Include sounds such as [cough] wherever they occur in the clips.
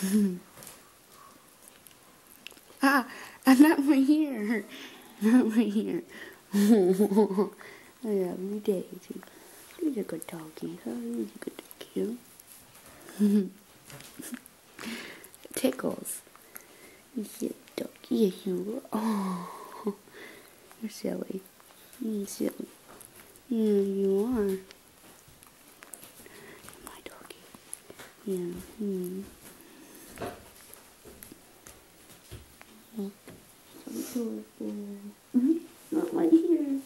[laughs] ah, I'm not my ear. Not my ear. I love you, Daisy. You're a good doggy. You're a good doggy. [laughs] Tickles. You silly dog. Yes, you. Oh, you're silly. You're silly. Yeah, you are. My doggy. Yeah. Hmm. Adorable. mm, Not my ear.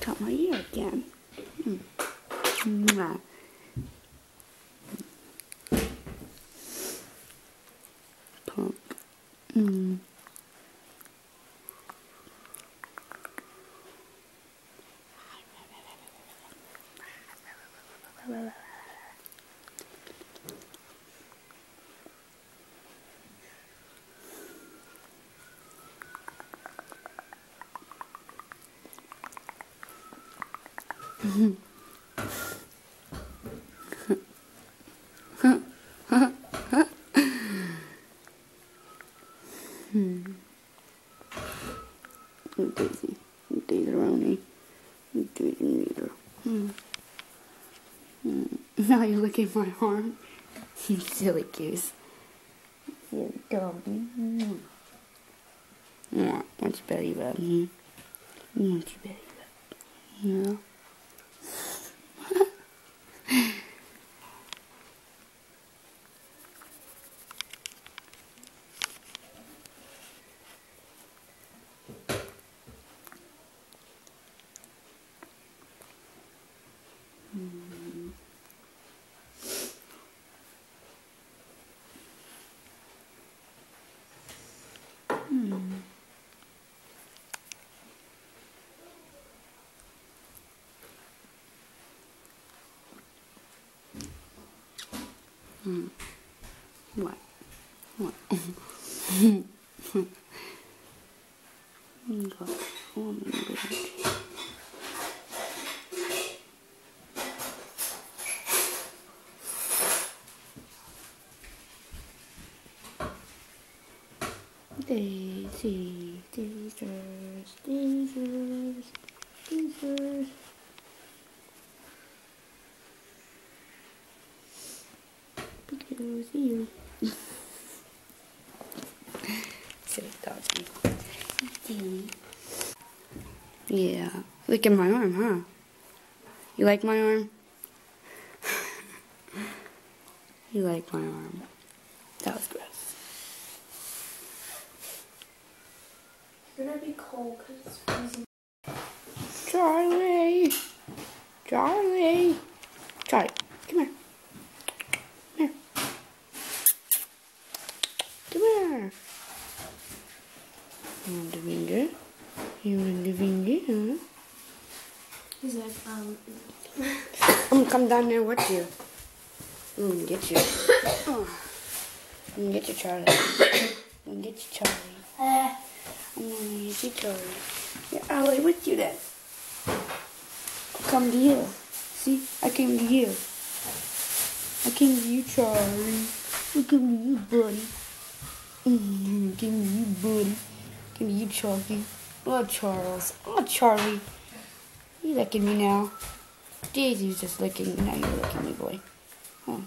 Cut my ear again. Mm. Mwah. Pump. Mm. Hmm. Daisy. Daisy Roney. Daisy Neither. Hmm. Hmm. [laughs] Now you're licking my arm. [laughs] You silly goose. You doggy. Mm. Yeah, much belly rub. Hmm. Much belly rub. Yeah. Ouais. Ouais. Rồi, mình Daisy, Daisers, Daisers, Daisers. Because you. Silly doggy. Yeah. Look at my arm, huh? You like my arm? [laughs] you like my arm. Gonna be cold because it's freezing. Charlie! Charlie! Charlie, come here. Come here. Come here. You want the finger? You want the finger, huh? He's like, um, [laughs] I'm gonna come down there with you. I'm gonna get you. Oh. I'm gonna get you, Charlie. I'm [coughs] gonna get you, Charlie. uh, Get you, Charlie. Yeah, I'll lay with you then. Come to you. See, I came to you. I came to you, Charlie. I came to you, buddy. Mm, I came to you, buddy. I came to you, Charlie. Oh, Charles. Oh, Charlie. You licking me now. Daisy's just licking me. Now you're licking me, boy. Huh.